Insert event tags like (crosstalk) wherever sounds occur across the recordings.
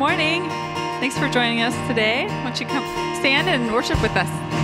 morning. Thanks for joining us today. Why don't you come stand and worship with us?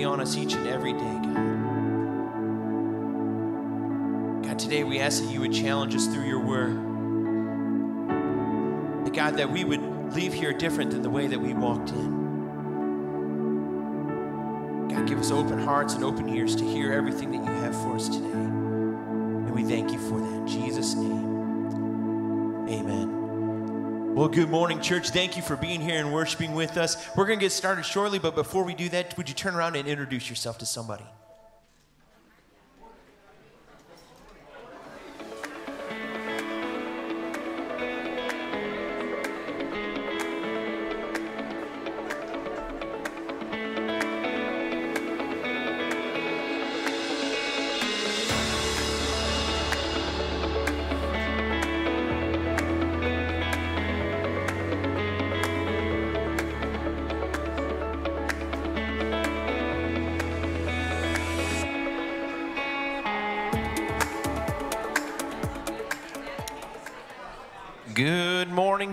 be on us each and every day, God. God, today we ask that you would challenge us through your word. That God, that we would leave here different than the way that we walked in. God, give us open hearts and open ears to hear everything that you have for us today. And we thank you for that. In Jesus' name. Well, good morning, church. Thank you for being here and worshiping with us. We're going to get started shortly, but before we do that, would you turn around and introduce yourself to somebody?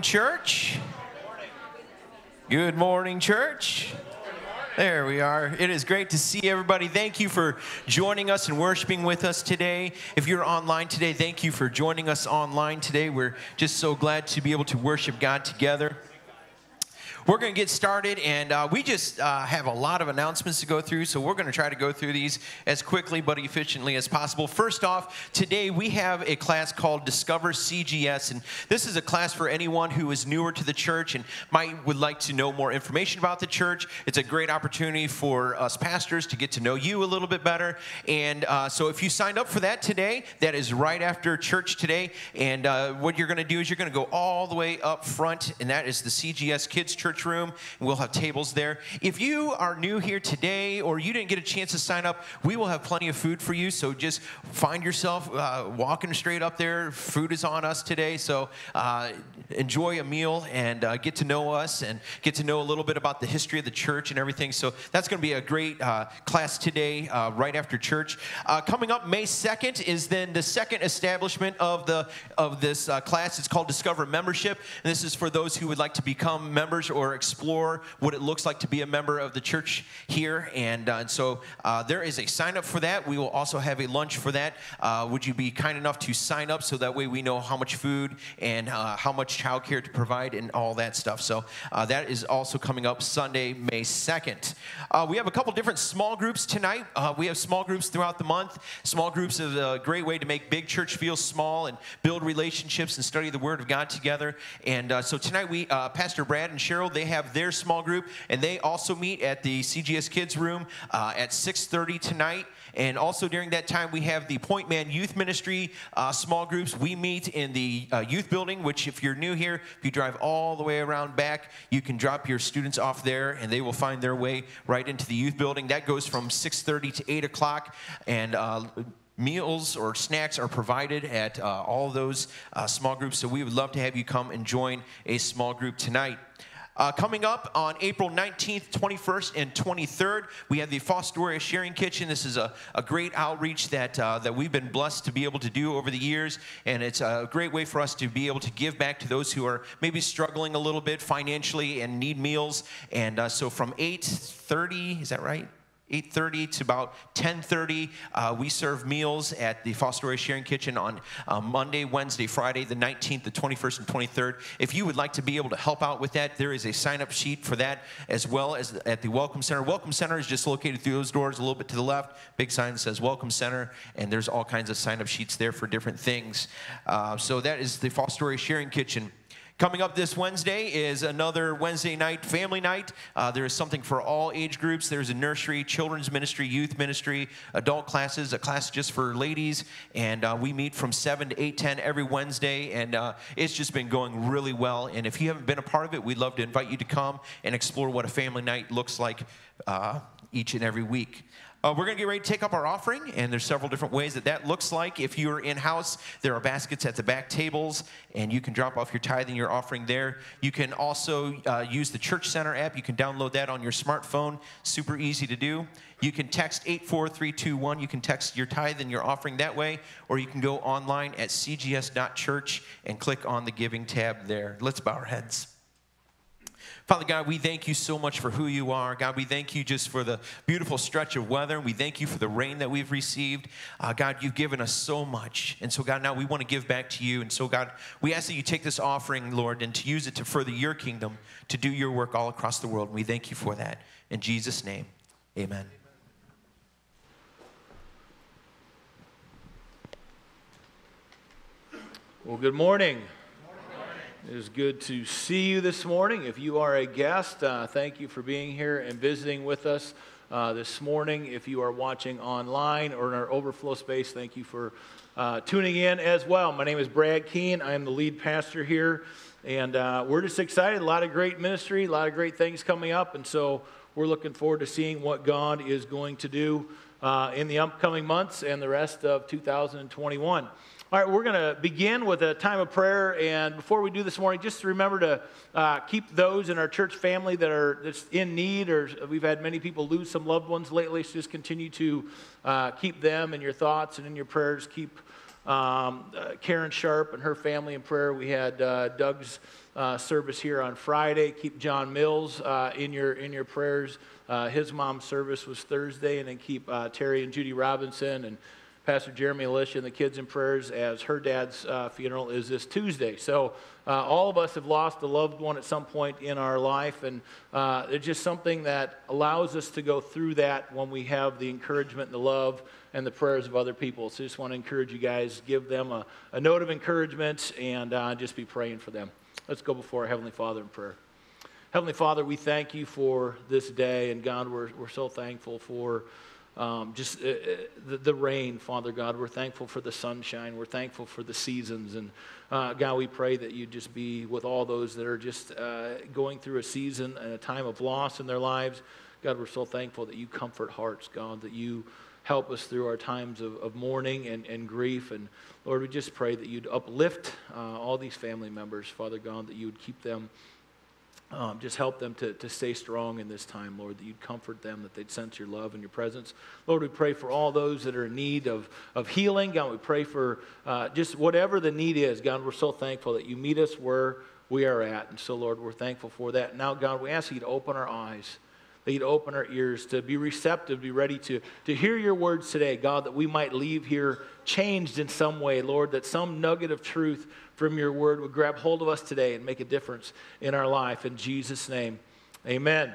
Church. Good morning, church. There we are. It is great to see everybody. Thank you for joining us and worshiping with us today. If you're online today, thank you for joining us online today. We're just so glad to be able to worship God together. We're going to get started, and uh, we just uh, have a lot of announcements to go through, so we're going to try to go through these as quickly but efficiently as possible. First off, today we have a class called Discover CGS, and this is a class for anyone who is newer to the church and might would like to know more information about the church. It's a great opportunity for us pastors to get to know you a little bit better, and uh, so if you signed up for that today, that is right after church today, and uh, what you're going to do is you're going to go all the way up front, and that is the CGS Kids Church room. We'll have tables there. If you are new here today or you didn't get a chance to sign up, we will have plenty of food for you. So just find yourself uh, walking straight up there. Food is on us today. So uh, enjoy a meal and uh, get to know us and get to know a little bit about the history of the church and everything. So that's going to be a great uh, class today, uh, right after church. Uh, coming up May 2nd is then the second establishment of the of this class. It's called Discover Membership. And this is for those who would like to become members or explore what it looks like to be a member of the church here. And, uh, and so uh, there is a sign up for that. We will also have a lunch for that. Uh, would you be kind enough to sign up so that way we know how much food and uh, how much childcare to provide and all that stuff? So uh, that is also coming up Sunday, May 2nd. Uh, we have a couple different small groups tonight. we have small groups throughout the month. Small groups is a great way to make big church feel small and build relationships and study the Word of God together. And so tonight we, Pastor Brad and Cheryl, they have their small group, and they also meet at the CGS Kids Room uh, at 6:30 tonight. And also during that time, we have the Point Man Youth Ministry uh, small groups. We meet in the uh, youth building, which, if you're new here, if you drive all the way around back, you can drop your students off there, and they will find their way right into the youth building. That goes from 6:30 to 8 o'clock, and uh, meals or snacks are provided at uh, all those uh, small groups. So we would love to have you come and join a small group tonight. Uh, coming up on April 19th, 21st, and 23rd, we have the Fostoria Sharing Kitchen. This is a, a great outreach that, uh, that we've been blessed to be able to do over the years, and it's a great way for us to be able to give back to those who are maybe struggling a little bit financially and need meals. And uh, so from 8:30, is that right? 8.30 to about 10.30 uh, we serve meals at the foster fostoria sharing kitchen on uh, monday wednesday friday the 19th the 21st and 23rd if you would like to be able to help out with that there is a sign-up sheet for that as well as at the welcome center. Welcome center is just located through those doors a little bit to the left. Big sign says welcome center and there's all kinds of sign-up sheets there for different things. Uh, so that is the foster fostoria sharing kitchen Coming up this Wednesday is another Wednesday night family night. Uh, there is something for all age groups. There's a nursery, children's ministry, youth ministry, adult classes, a class just for ladies, and uh, we meet from 7 to 8, 10 every Wednesday, and uh, it's just been going really well. And if you haven't been a part of it, we'd love to invite you to come and explore what a family night looks like uh, each and every week. Uh, we're going to get ready to take up our offering, and there's several different ways that that looks like. If you're in house, there are baskets at the back tables, and you can drop off your tithe and your offering there. You can also uh, use the Church Center app. You can download that on your smartphone. Super easy to do. You can text 84321. You can text your tithe and your offering that way, or you can go online at cgs.church and click on the giving tab there. Let's bow our heads. Father God, we thank you so much for who you are. God, we thank you just for the beautiful stretch of weather. We thank you for the rain that we've received. Uh, God, you've given us so much. And so, God, now we want to give back to you. And so, God, we ask that you take this offering, Lord, and to use it to further your kingdom, to do your work all across the world. And we thank you for that. In Jesus' name, amen. Well, good morning. It is good to see you this morning. If you are a guest, uh, thank you for being here and visiting with us uh, this morning. If you are watching online or in our overflow space, thank you for uh, tuning in as well. My name is Brad Keene. I am the lead pastor here, and uh, we're just excited. A lot of great ministry, a lot of great things coming up, and so we're looking forward to seeing what God is going to do uh, in the upcoming months and the rest of 2021. All right, we're going to begin with a time of prayer. And before we do this morning, just remember to uh, keep those in our church family that are that's in need, or we've had many people lose some loved ones lately. So just continue to uh, keep them in your thoughts and in your prayers. Keep um, uh, Karen Sharp and her family in prayer. We had uh, Doug's uh, service here on Friday. Keep John Mills uh, in your in your prayers. his mom's service was Thursday, and then keep Terry and Judy Robinson and Pastor Jeremy Alicia and the kids in prayers as her dad's uh, funeral is this Tuesday. So, uh, all of us have lost a loved one at some point in our life, and uh, it's just something that allows us to go through that when we have the encouragement and the love and the prayers of other people. So, I just want to encourage you guys, give them a, a note of encouragement, and uh, just be praying for them. Let's go before our Heavenly Father in prayer. Heavenly Father, we thank you for this day, and God, we're, we're so thankful for um, just uh, uh, the, the, rain, Father God. We're thankful for the sunshine. We're thankful for the seasons. And uh, God, we pray that you just be with all those that are just uh, going through a season and a time of loss in their lives. God, we're so thankful that you comfort hearts, God, that you help us through our times of, of mourning and, and grief. And Lord, we just pray that you'd uplift uh, all these family members, Father God, that you would keep them um, just help them to, to stay strong in this time, Lord, that you'd comfort them, that they'd sense your love and your presence. Lord, we pray for all those that are in need of, of healing. God, we pray for uh, just whatever the need is. God, we're so thankful that you meet us where we are at. And so, Lord, we're thankful for that. Now, God, we ask you to open our eyes, that you'd open our ears to be receptive, be ready to, to hear your words today, God, that we might leave here changed in some way, Lord, that some nugget of truth from your word would grab hold of us today and make a difference in our life. In Jesus' name, amen.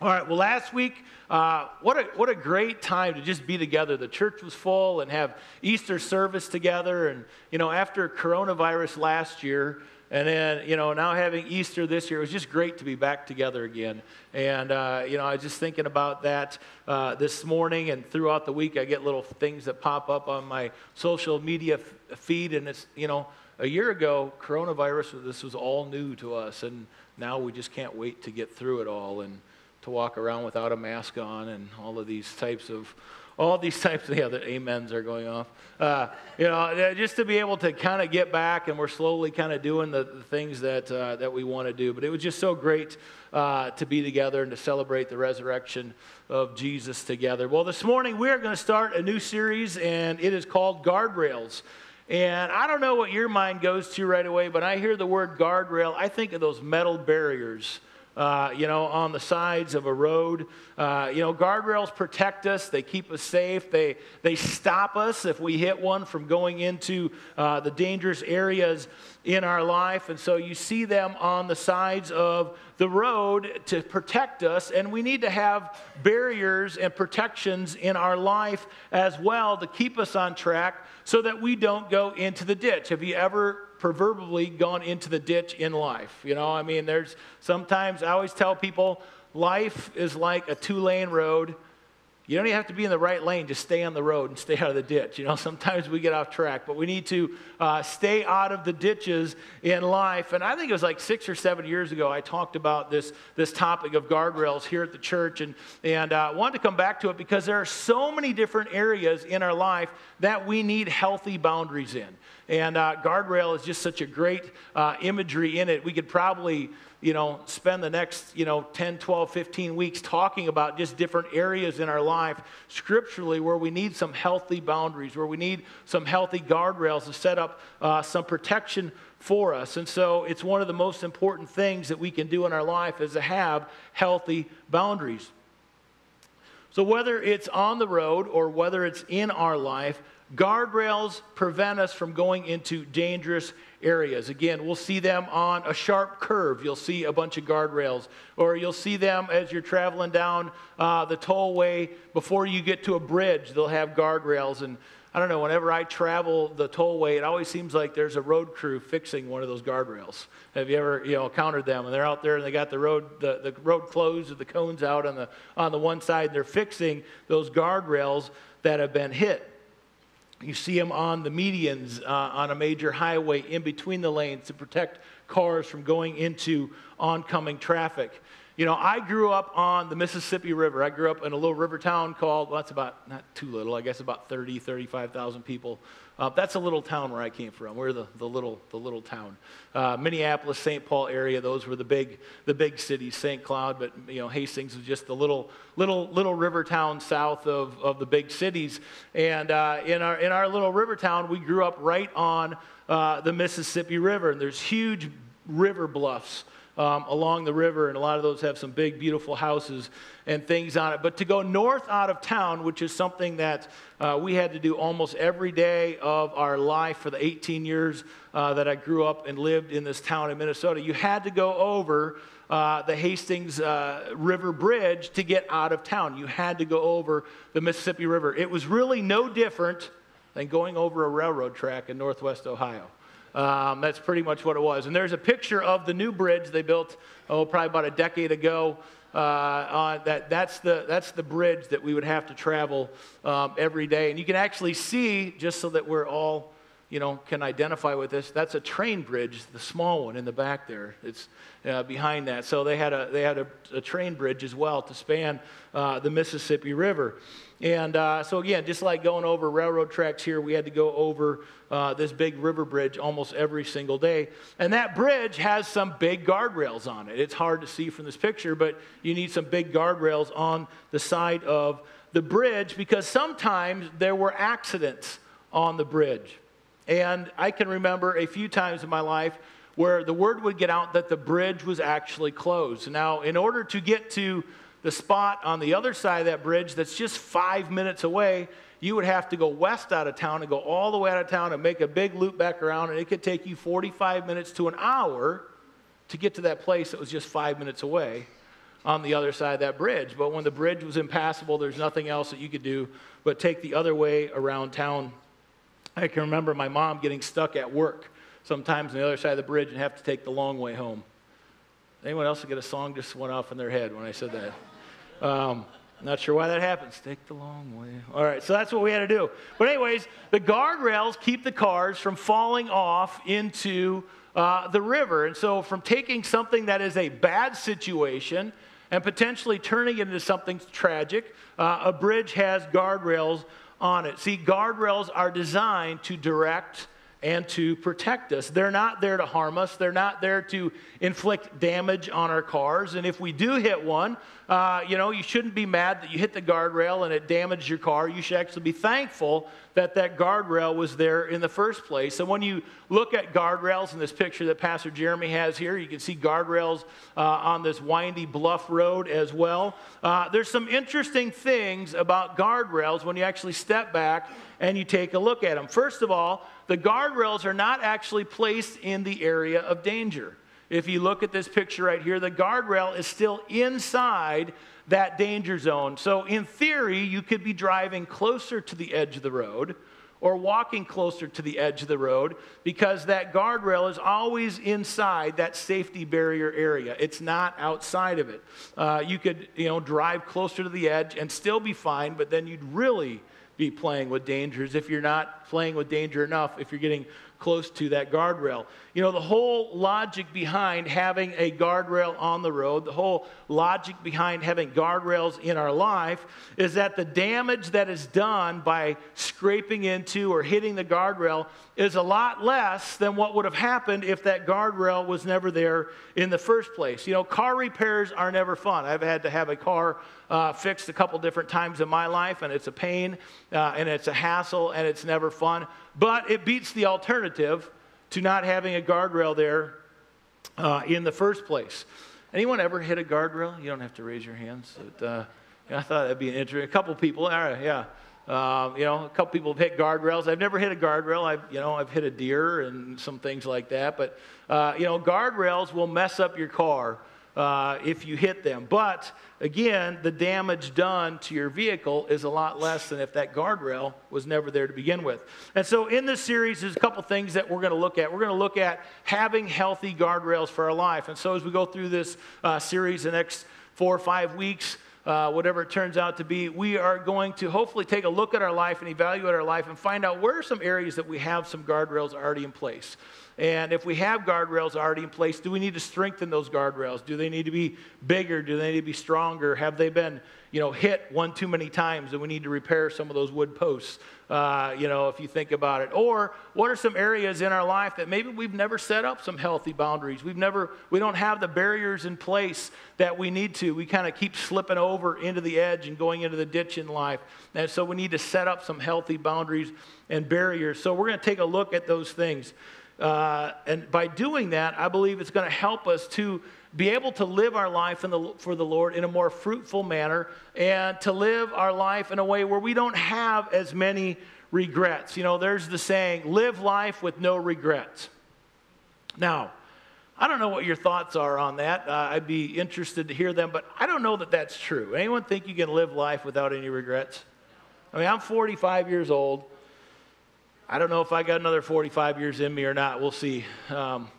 All right, well, last week, uh, what, a, what a great time to just be together. The church was full and have Easter service together. And, you know, after coronavirus last year, and then, you know, now having Easter this year, it was just great to be back together again. And, uh, you know, I was just thinking about that uh, this morning and throughout the week. I get little things that pop up on my social media f- feed, and it's, you know, a year ago, coronavirus, this was all new to us, and now we just can't wait to get through it all and to walk around without a mask on and all of these types of all these types of yeah, the amens are going off. Uh, you know, just to be able to kind of get back, and we're slowly kind of doing the, the things that uh, that we want to do. But it was just so great uh, to be together and to celebrate the resurrection of Jesus together. Well, this morning we are going to start a new series, and it is called Guardrails. And I don't know what your mind goes to right away, but I hear the word guardrail, I think of those metal barriers. Uh, you know, on the sides of a road. Uh, you know, guardrails protect us, they keep us safe, they, they stop us if we hit one from going into uh, the dangerous areas in our life. And so you see them on the sides of the road to protect us. And we need to have barriers and protections in our life as well to keep us on track so that we don't go into the ditch. Have you ever proverbially gone into the ditch in life? You know, I mean, there's sometimes I always tell people life is like a two lane road you don't even have to be in the right lane, just stay on the road and stay (laughs) out of the ditch. You know, sometimes we get off track, but we need to uh, stay out of the ditches in life. And I think it was like six or seven years ago, I talked about this, this topic of guardrails here at the church, and, and uh, wanted to come back to it because there are so many different areas in our life that we need healthy boundaries in. And uh, guardrail is just such a great uh, imagery in it. We could probably you know, spend the next, you know, 10, 12, 15 weeks talking about just different areas in our life scripturally where we need some healthy boundaries, where we need some healthy guardrails to set up uh, some protection for us. And so it's one of the most important things that we can do in our life is to have healthy boundaries. So whether it's on the road or whether it's in our life, Guardrails prevent us from going into dangerous areas. Again, we'll see them on a sharp curve. You'll see a bunch of guardrails. Or you'll see them as you're traveling down uh, the tollway before you get to a bridge. They'll have guardrails. And I don't know, whenever I travel the tollway, it always seems like there's a road crew fixing one of those guardrails. Have you ever, you know, encountered them? And they're out there and they got the road, the, the road closed with the cones out on the, on the one side. And they're fixing those guardrails that have been hit. You see them on the medians uh, on a major highway in between the lanes to protect cars from going into oncoming traffic. You know, I grew up on the Mississippi River. I grew up in a little river town called, well, that's about, not too little, I guess about 30, 35,000 people. Uh, that's a little town where I came from. We're the, the, little, the little town. Uh, Minneapolis, St. Paul area, those were the big, the big cities. St. Cloud, but, you know, Hastings was just the little, little, little river town south of, of the big cities. And uh, in, our, in our little river town, we grew up right on uh, the Mississippi River. And there's huge river bluffs um, along the river, and a lot of those have some big, beautiful houses and things on it. But to go north out of town, which is something that uh, we had to do almost every day of our life for the 18 years uh, that I grew up and lived in this town in Minnesota, you had to go over uh, the Hastings uh, River Bridge to get out of town. You had to go over the Mississippi River. It was really no different than going over a railroad track in northwest Ohio. Um, that's pretty much what it was. And there's a picture of the new bridge they built, oh, probably about a decade ago. Uh, on that, that's, the, that's the bridge that we would have to travel um, every day. And you can actually see, just so that we're all, you know, can identify with this, that's a train bridge, the small one in the back there. It's uh, behind that. So they had, a, they had a, a train bridge as well to span uh, the Mississippi River. And uh, so, again, just like going over railroad tracks here, we had to go over uh, this big river bridge almost every single day. And that bridge has some big guardrails on it. It's hard to see from this picture, but you need some big guardrails on the side of the bridge because sometimes there were accidents on the bridge. And I can remember a few times in my life where the word would get out that the bridge was actually closed. Now, in order to get to the spot on the other side of that bridge that's just five minutes away, you would have to go west out of town and go all the way out of town and make a big loop back around, and it could take you 45 minutes to an hour to get to that place that was just five minutes away on the other side of that bridge. But when the bridge was impassable, there's nothing else that you could do but take the other way around town. I can remember my mom getting stuck at work sometimes on the other side of the bridge and have to take the long way home. Anyone else get a song just went off in their head when I said that? Um, not sure why that happens. Take the long way. All right, so that's what we had to do. But, anyways, the guardrails keep the cars from falling off into uh, the river. And so, from taking something that is a bad situation and potentially turning it into something tragic, uh, a bridge has guardrails on it. See, guardrails are designed to direct and to protect us. They're not there to harm us, they're not there to inflict damage on our cars. And if we do hit one, uh, you know, you shouldn't be mad that you hit the guardrail and it damaged your car. You should actually be thankful that that guardrail was there in the first place. And when you look at guardrails in this picture that Pastor Jeremy has here, you can see guardrails uh, on this windy bluff road as well. Uh, there's some interesting things about guardrails when you actually step back and you take a look at them. First of all, the guardrails are not actually placed in the area of danger. If you look at this picture right here, the guardrail is still inside that danger zone. So, in theory, you could be driving closer to the edge of the road or walking closer to the edge of the road because that guardrail is always inside that safety barrier area. It's not outside of it. Uh, you could, you know, drive closer to the edge and still be fine, but then you'd really be playing with dangers. If you're not playing with danger enough, if you're getting close to that guardrail. You know, the whole logic behind having a guardrail on the road, the whole logic behind having guardrails in our life is that the damage that is done by scraping into or hitting the guardrail is a lot less than what would have happened if that guardrail was never there in the first place. You know, car repairs are never fun. I've had to have a car uh, fixed a couple different times in my life, and it's a pain, uh, and it's a hassle, and it's never fun. But it beats the alternative to not having a guardrail there uh, in the first place. Anyone ever hit a guardrail? You don't have to raise your hands. But, uh, I thought that'd be an interesting. A couple people. All right, yeah. Um, you know, a couple people have hit guardrails. I've never hit a guardrail. I've, you know, I've hit a deer and some things like that. But, uh, you know, guardrails will mess up your car uh, if you hit them. But again, the damage done to your vehicle is a lot less than if that guardrail was never there to begin with. And so, in this series, there's a couple things that we're going to look at. We're going to look at having healthy guardrails for our life. And so, as we go through this uh, series the next four or five weeks, uh, whatever it turns out to be, we are going to hopefully take a look at our life and evaluate our life and find out where are some areas that we have some guardrails already in place. And if we have guardrails already in place, do we need to strengthen those guardrails? Do they need to be bigger? Do they need to be stronger? Have they been, you know, hit one too many times? Do we need to repair some of those wood posts? Uh, you know, if you think about it. Or what are some areas in our life that maybe we've never set up some healthy boundaries? We've never, we don't have the barriers in place that we need to. We kind of keep slipping over into the edge and going into the ditch in life. And so we need to set up some healthy boundaries and barriers. So we're going to take a look at those things. Uh, and by doing that, I believe it's going to help us to be able to live our life the, for the Lord in a more fruitful manner and to live our life in a way where we don't have as many regrets. You know, there's the saying, live life with no regrets. Now, I don't know what your thoughts are on that. Uh, I'd be interested to hear them, but I don't know that that's true. Anyone think you can live life without any regrets? I mean, I'm 45 years old. I don't know if I got another 45 years in me or not. We'll see. Um,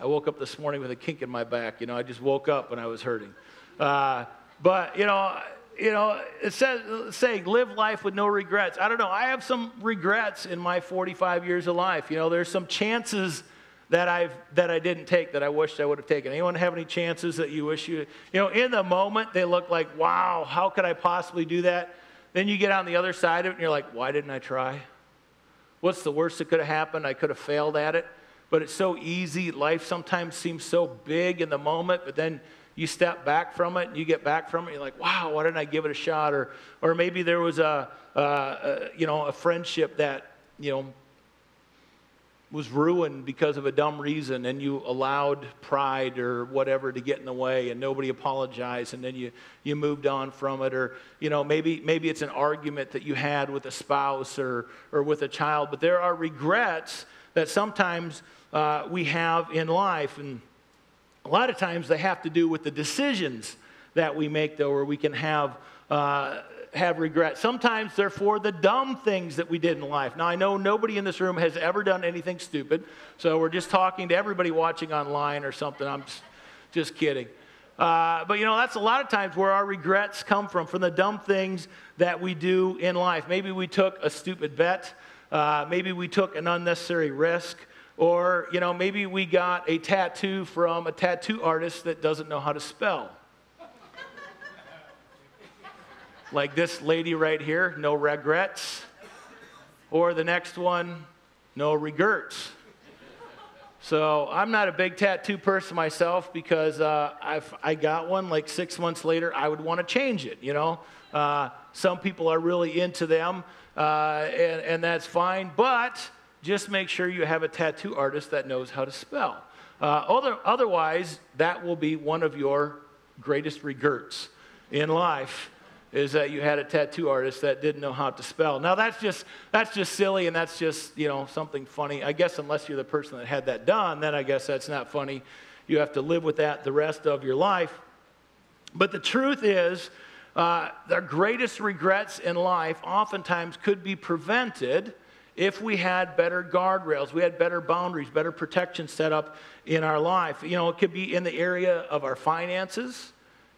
I woke up this morning with a kink in my back. You know, I just woke up and I was hurting. Uh, but, you know, you know, it says saying live life with no regrets. I don't know. I have some regrets in my 45 years of life. You know, there's some chances that I've that I didn't take that I wished I would have taken. Anyone have any chances that you wish you you know, in the moment they look like, wow, how could I possibly do that? Then you get on the other side of it and you're like, why didn't I try? What's the worst that could have happened? I could have failed at it. But it's so easy. Life sometimes seems so big in the moment, but then you step back from it and you get back from it. You're like, wow, why didn't I give it a shot? Or, or maybe there was a, a you know, a friendship that, you know, was ruined because of a dumb reason and you allowed pride or whatever to get in the way and nobody apologized and then you, you moved on from it or you know maybe maybe it's an argument that you had with a spouse or, or with a child but there are regrets that sometimes uh, we have in life and a lot of times they have to do with the decisions that we make though or we can have uh, have regret. Sometimes they're for the dumb things that we did in life. Now, I know nobody in this room has ever done anything stupid, so we're just talking to everybody watching online or something. I'm just kidding. Uh, but you know, that's a lot of times where our regrets come from, from the dumb things that we do in life. Maybe we took a stupid bet, uh, maybe we took an unnecessary risk, or you know, maybe we got a tattoo from a tattoo artist that doesn't know how to spell. Like this lady right here, no regrets. Or the next one, no regrets. So I'm not a big tattoo person myself because uh, if I got one like six months later, I would want to change it. You know, uh, some people are really into them, uh, and, and, that's fine. But just make sure you have a tattoo artist that knows how to spell. Uh, other, otherwise, that will be one of your greatest regrets in life is that you had a tattoo artist that didn't know how to spell. Now that's just that's just silly and that's just, you know, something funny. I guess unless you're the person that had that done, then I guess that's not funny. You have to live with that the rest of your life. But the truth is, uh, the greatest regrets in life oftentimes could be prevented if we had better guardrails, we had better boundaries, better protection set up in our life. You know, it could be in the area of our finances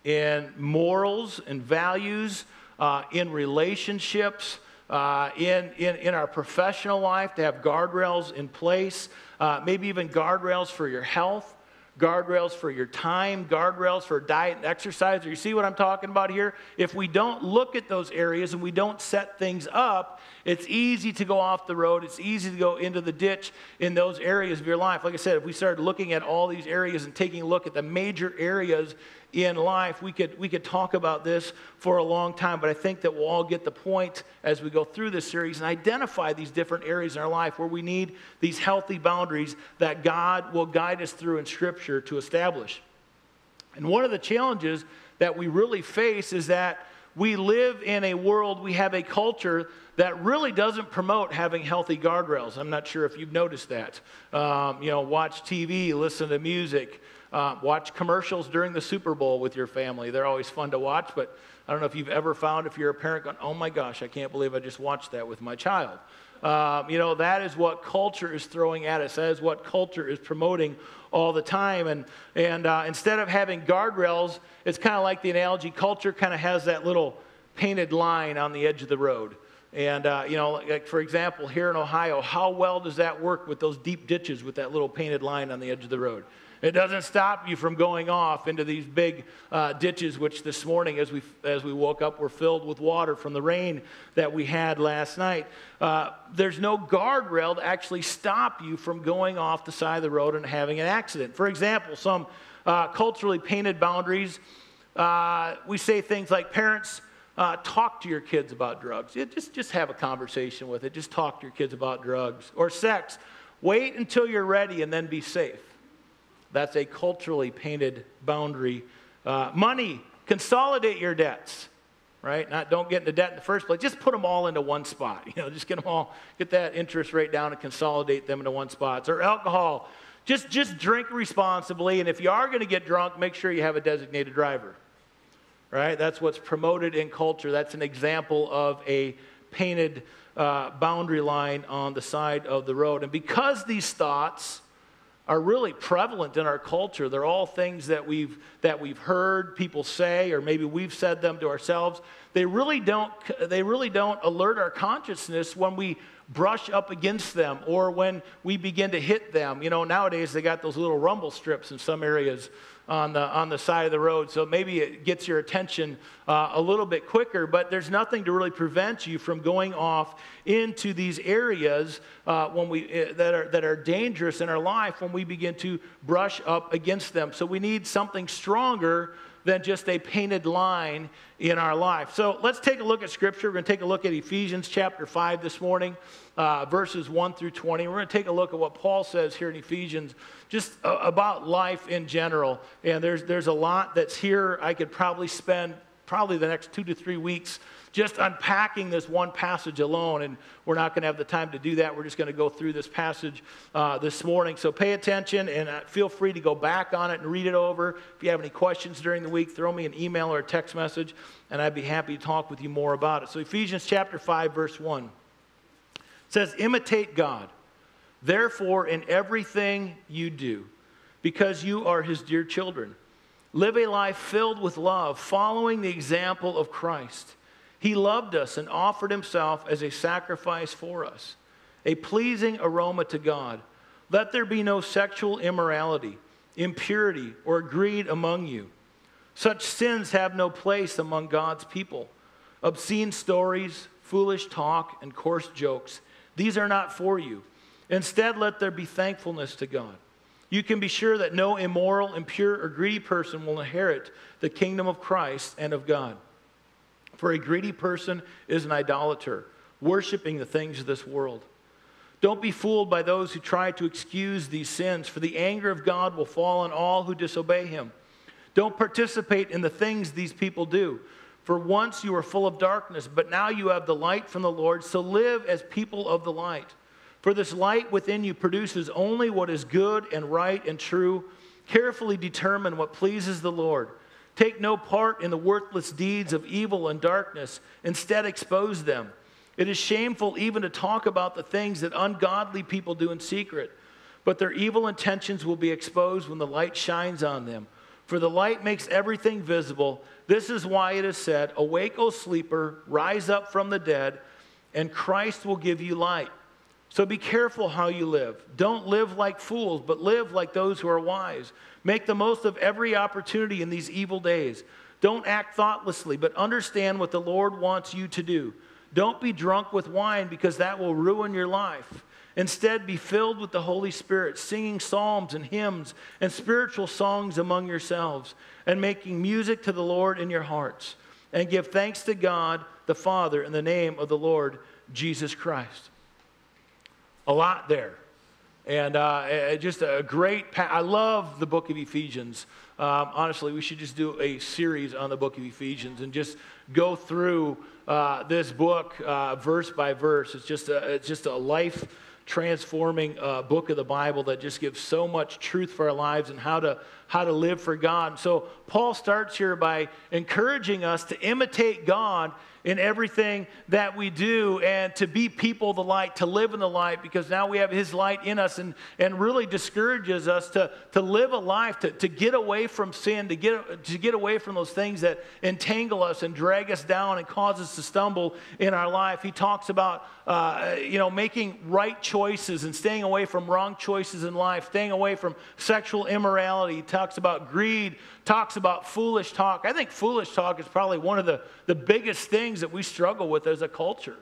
in morals and values, uh, in relationships, uh, in, in, in our professional life, to have guardrails in place, uh, maybe even guardrails for your health, guardrails for your time, guardrails for diet and exercise. You see what I'm talking about here? If we don't look at those areas and we don't set things up, it's easy to go off the road. It's easy to go into the ditch in those areas of your life. Like I said, if we started looking at all these areas and taking a look at the major areas in life, we could, we could talk about this for a long time, but I think that we'll all get the point as we go through this series and identify these different areas in our life where we need these healthy boundaries that God will guide us through in Scripture to establish. And one of the challenges that we really face is that we live in a world, we have a culture that really doesn't promote having healthy guardrails. I'm not sure if you've noticed that. Um, you know, watch TV, listen to music, uh, watch commercials during the Super Bowl with your family. They're always fun to watch, but I don't know if you've ever found, if you're a parent, going, oh my gosh, I can't believe I just watched that with my child. Um, you know, that is what culture is throwing at us. That is what culture is promoting all the time. And, and uh, instead of having guardrails, it's kind of like the analogy culture kind of has that little painted line on the edge of the road. And, uh, you know, like for example, here in Ohio, how well does that work with those deep ditches with that little painted line on the edge of the road? It doesn't stop you from going off into these big uh, ditches, which this morning, as we, as we woke up, were filled with water from the rain that we had last night. Uh, there's no guardrail to actually stop you from going off the side of the road and having an accident. For example, some uh, culturally painted boundaries, uh, we say things like parents. Uh, talk to your kids about drugs. Yeah, just, just have a conversation with it. Just talk to your kids about drugs. Or sex. Wait until you're ready and then be safe. That's a culturally painted boundary. Uh, money, consolidate your debts, right? Not don't get into debt in the first place. Just put them all into one spot. (laughs) You know, just get them all, get that interest rate down and consolidate them into one spot. Or alcohol, just just drink responsibly. And if you are going to get drunk, make sure you have a designated driver. Right? That's what's promoted in culture. That's an example of a painted uh, boundary line on the side of the road. And because these thoughts are really prevalent in our culture. They're all things that we've, that we've heard people say, or maybe we've said them to ourselves. They really, don't, they really don't alert our consciousness when we brush up against them or when we begin to hit them. You know, nowadays they got those little rumble strips in some areas on the, on the side of the road. So maybe it gets your attention uh, a little bit quicker, but there's nothing to really prevent you from going off into these areas uh, when we, uh, that, are, that are dangerous in our life when we begin to brush up against them. So we need something stronger than just a painted line in our life. So let's take a look at Scripture. We're going to take a look at Ephesians chapter 5 this morning, uh, verses 1 through 20. We're going to take a look at what Paul says here in Ephesians, just uh, about life in general. And there's, there's a lot that's here. I could probably spend probably the next two to three weeks just unpacking this one passage alone. And we're not going to have the time to do that. We're just going to go through this passage uh, this morning. So pay attention and uh, feel free to go back on it and read it over. If you have any questions during the week, throw me an email or a text message, and I'd be happy to talk with you more about it. So, Ephesians chapter 5, verse 1 says, Imitate God, therefore, in everything you do, because you are his dear children. Live a life filled with love, following the example of Christ. He loved us and offered himself as a sacrifice for us, a pleasing aroma to God. Let there be no sexual immorality, impurity, or greed among you. Such sins have no place among God's people. Obscene stories, foolish talk, and coarse jokes, these are not for you. Instead, let there be thankfulness to God. You can be sure that no immoral, impure, or greedy person will inherit the kingdom of Christ and of God. For a greedy person is an idolater, worshiping the things of this world. Don't be fooled by those who try to excuse these sins, for the anger of God will fall on all who disobey him. Don't participate in the things these people do. For once you were full of darkness, but now you have the light from the Lord, so live as people of the light. For this light within you produces only what is good and right and true. Carefully determine what pleases the Lord. Take no part in the worthless deeds of evil and darkness. Instead, expose them. It is shameful even to talk about the things that ungodly people do in secret, but their evil intentions will be exposed when the light shines on them. For the light makes everything visible. This is why it is said, Awake, O sleeper, rise up from the dead, and Christ will give you light. So be careful how you live. Don't live like fools, but live like those who are wise. Make the most of every opportunity in these evil days. Don't act thoughtlessly, but understand what the Lord wants you to do. Don't be drunk with wine because that will ruin your life. Instead, be filled with the Holy Spirit, singing psalms and hymns and spiritual songs among yourselves, and making music to the Lord in your hearts. And give thanks to God the Father in the name of the Lord Jesus Christ. A lot there. And uh, just a great, pa- I love the book of Ephesians. Um, honestly, we should just do a series on the book of Ephesians and just go through uh, this book uh, verse by verse. It's just a, it's just a life transforming uh, book of the Bible that just gives so much truth for our lives and how to how to live for God. So Paul starts here by encouraging us to imitate God in everything that we do and to be people the light, to live in the light, because now we have His light in us and, and really discourages us to, to live a life, to, to get away from sin, to get, to get away from those things that entangle us and drag us down and cause us to stumble in our life. He talks about, uh, you know, making right choices and staying away from wrong choices in life, staying away from sexual immorality. He talks about greed, talks about foolish talk. I think foolish talk is probably one of the, the biggest things that we struggle with as a culture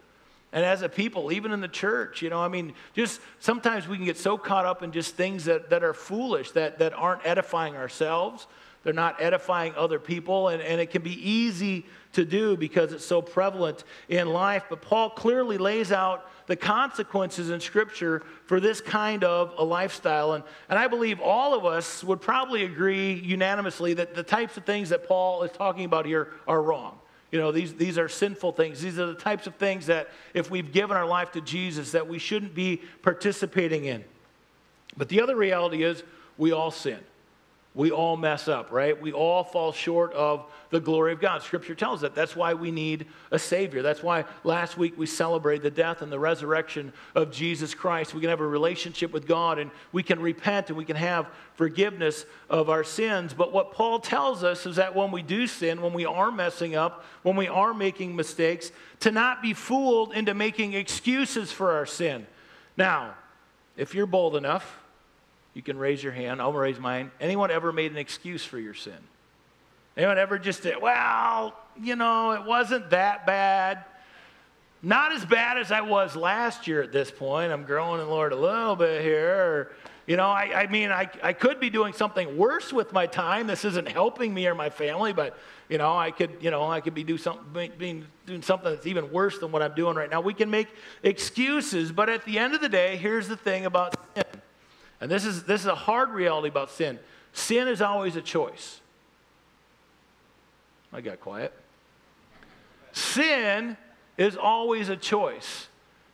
and as a people, even in the church. You know, I mean, just sometimes we can get so caught up in just things that, that are foolish, that, that aren't edifying ourselves. They're not edifying other people, and, and it can be easy to do because it's so prevalent in life. But Paul clearly lays out the consequences in Scripture for this kind of a lifestyle. And, and I believe all of us would probably agree unanimously that the types of things that Paul is talking about here are wrong. You know, these, these are sinful things. These are the types of things that, if we've given our life to Jesus, that we shouldn't be participating in. But the other reality is we all sin. We all mess up, right? We all fall short of the glory of God. Scripture tells that. That's why we need a Savior. That's why last week we celebrated the death and the resurrection of Jesus Christ. We can have a relationship with God and we can repent and we can have forgiveness of our sins. But what Paul tells us is that when we do sin, when we are messing up, when we are making mistakes, to not be fooled into making excuses for our sin. Now, if you're bold enough, you can raise your hand. I'll raise mine. Anyone ever made an excuse for your sin? Anyone ever just said, well, you know, it wasn't that bad. Not as bad as I was last year at this point. I'm growing in Lord a little bit here. Or, you know, I, I mean, I, I could be doing something worse with my time. This isn't helping me or my family, but, you know, I could, you know, I could be do something, being, doing something that's even worse than what I'm doing right now. We can make excuses, but at the end of the day, here's the thing about sin and this is, this is a hard reality about sin. Sin is always a choice. I got quiet. Sin is always a choice.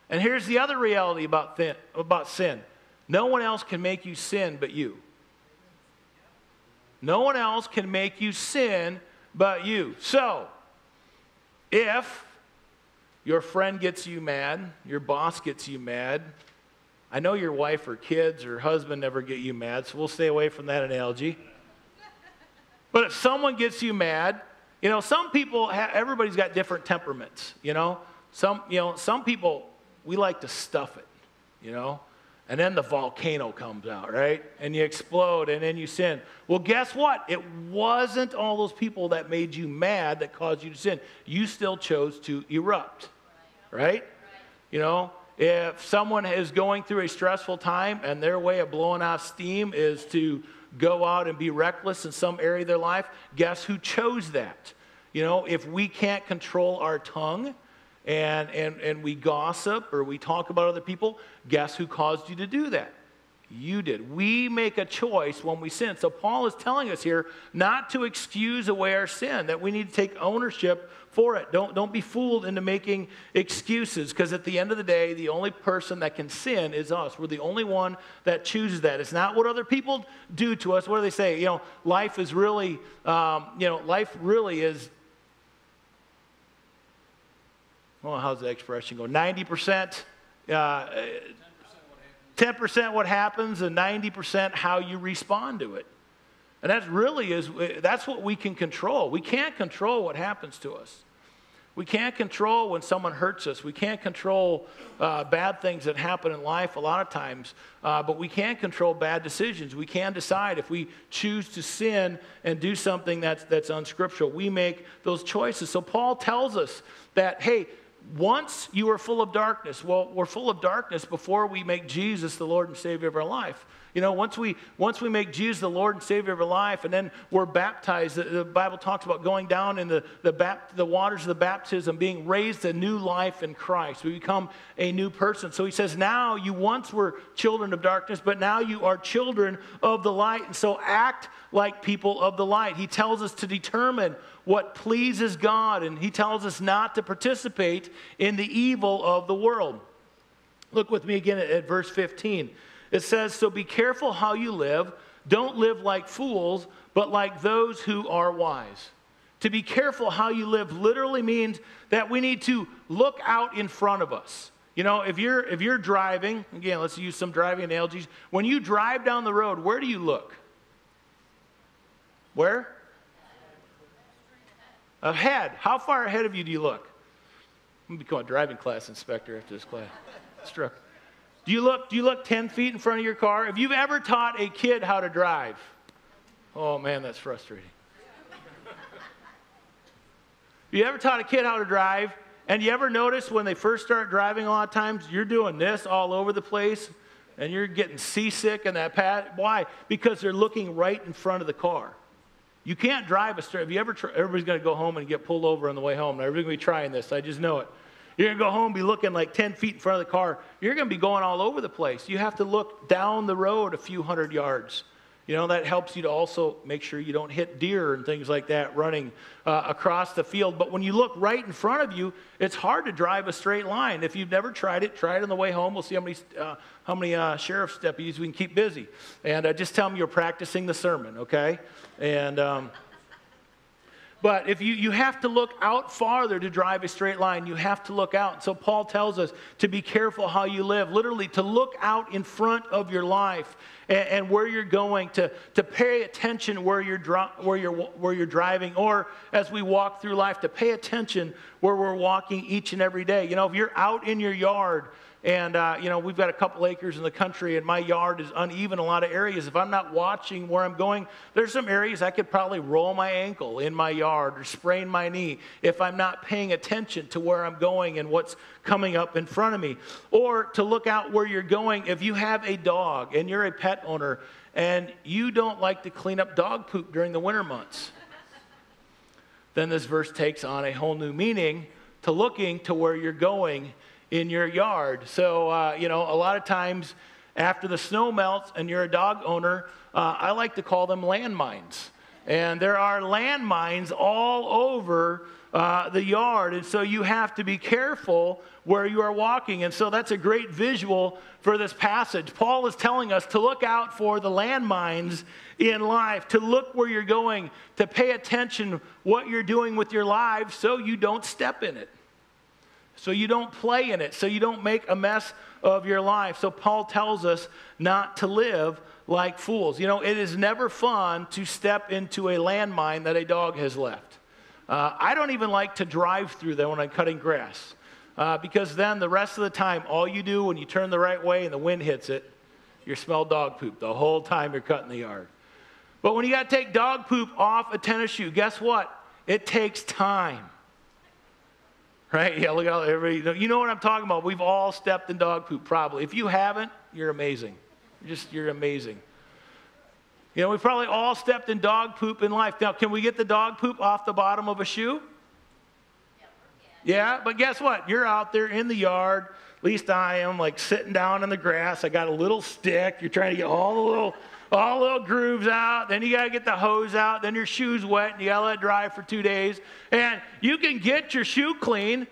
And here's the other reality about, thin, about sin no one else can make you sin but you. No one else can make you sin but you. So, if your friend gets you mad, your boss gets you mad, I know your wife or kids or husband never get you mad, so we'll stay away from that analogy. But if someone gets you mad, you know, some people, everybody's got different temperaments, you know. Some, you know, some people, we like to stuff it, you know. And then the volcano comes out, right? And you explode and then you sin. Well, guess what? It wasn't all those people that made you mad that caused you to sin. You still chose to erupt, right? You know, if someone is going through a stressful time and their way of blowing off steam is to go out and be reckless in some area of their life, guess who chose that? You know, if we can't control our tongue and, and, and we gossip or we talk about other people, guess who caused you to do that? You did. We make a choice when we sin. So Paul is telling us here not to excuse away our sin, that we need to take ownership for it. Don't, don't be fooled into making excuses because at the end of the day, the only person that can sin is us. We're the only one that chooses that. It's not what other people do to us. What do they say? You know, life is really, um, you know, life really is. Well, how's the expression go? 90%. Uh, 10% what happens and 90% how you respond to it. And that really is, that's what we can control. We can't control what happens to us. We can't control when someone hurts us. We can't control uh, bad things that happen in life a lot of times, uh, but we can control bad decisions. We can decide if we choose to sin and do something that's, that's unscriptural. We make those choices. So Paul tells us that, hey, once you are full of darkness, well, we're full of darkness before we make Jesus the Lord and Savior of our life. You know, once we, once we make Jesus the Lord and Savior of our life, and then we're baptized, the, the Bible talks about going down in the, the, bap, the waters of the baptism, being raised a new life in Christ. We become a new person. So he says, now you once were children of darkness, but now you are children of the light. And so act like people of the light. He tells us to determine what pleases God, and he tells us not to participate in the evil of the world. Look with me again at, at verse 15. It says, So be careful how you live. Don't live like fools, but like those who are wise. To be careful how you live literally means that we need to look out in front of us. You know, if you're if you're driving, again, let's use some driving analogies. When you drive down the road, where do you look? Where? Ahead. How far ahead of you do you look? I'm going to become a driving class inspector after this class. Struck. Do you look, do you look 10 feet in front of your car? If you've ever taught a kid how to drive, oh man, that's frustrating. you ever taught a kid how to drive, and you ever notice when they first start driving a lot of times, you're doing this all over the place, and you're getting seasick in that path? Why? Because they're looking right in front of the car. You can't drive a straight. Have you ever? Everybody's going to go home and get pulled over on the way home. Everybody's going to be trying this. I just know it. You're going to go home, be looking like 10 feet in front of the car. You're going to be going all over the place. You have to look down the road a few hundred yards. You know, that helps you to also make sure you don't hit deer and things like that running uh, across the field. But when you look right in front of you, it's hard to drive a straight line. If you've never tried it, try it on the way home. We'll see how many, uh, how many uh, sheriff's deputies we can keep busy. And uh, just tell them you're practicing the sermon, okay? And. Um, but if you, you have to look out farther to drive a straight line, you have to look out. So Paul tells us to be careful how you live, literally to look out in front of your life and, and where you're going, to, to pay attention where you're, where, you're, where you're driving, or as we walk through life, to pay attention where we're walking each and every day. You know, if you're out in your yard, and, uh, you know, we've got a couple acres in the country, and my yard is uneven a lot of areas. If I'm not watching where I'm going, there's some areas I could probably roll my ankle in my yard or sprain my knee if I'm not paying attention to where I'm going and what's coming up in front of me. Or to look out where you're going. If you have a dog and you're a pet owner and you don't like to clean up dog poop during the winter months, then this verse takes on a whole new meaning to looking to where you're going in your yard. So, uh, you know, a lot of times after the snow melts and you're a dog owner, uh, I like to call them landmines. And there are landmines all over uh, the yard. And so you have to be careful where you are walking. And so that's a great visual for this passage. Paul is telling us to look out for the landmines in life, to look where you're going, to pay attention what you're doing with your life so you don't step in it so you don't play in it, so you don't make a mess of your life. So Paul tells us not to live like fools. You know, it is never fun to step into a landmine that a dog has left. Uh, I don't even like to drive through them when I'm cutting grass uh, because then the rest of the time, all you do when you turn the right way and the wind hits it, you smell dog poop the whole time you're cutting the yard. But when you got to take dog poop off a tennis shoe, guess what? It takes time right? Yeah, look out, everybody. You know what I'm talking about. We've all stepped in dog poop, probably. If you haven't, you're amazing. You're just, you're amazing. You know, we've probably all stepped in dog poop in life. Now, can we get the dog poop off the bottom of a shoe? Yeah, but guess what? You're out there in the yard. At least I am, like sitting down in the grass. I got a little stick. You're trying to get all the little all little grooves out. Then you got to get the hose out. Then your shoe's wet and you got to let it dry for two days. And you can get your shoe clean,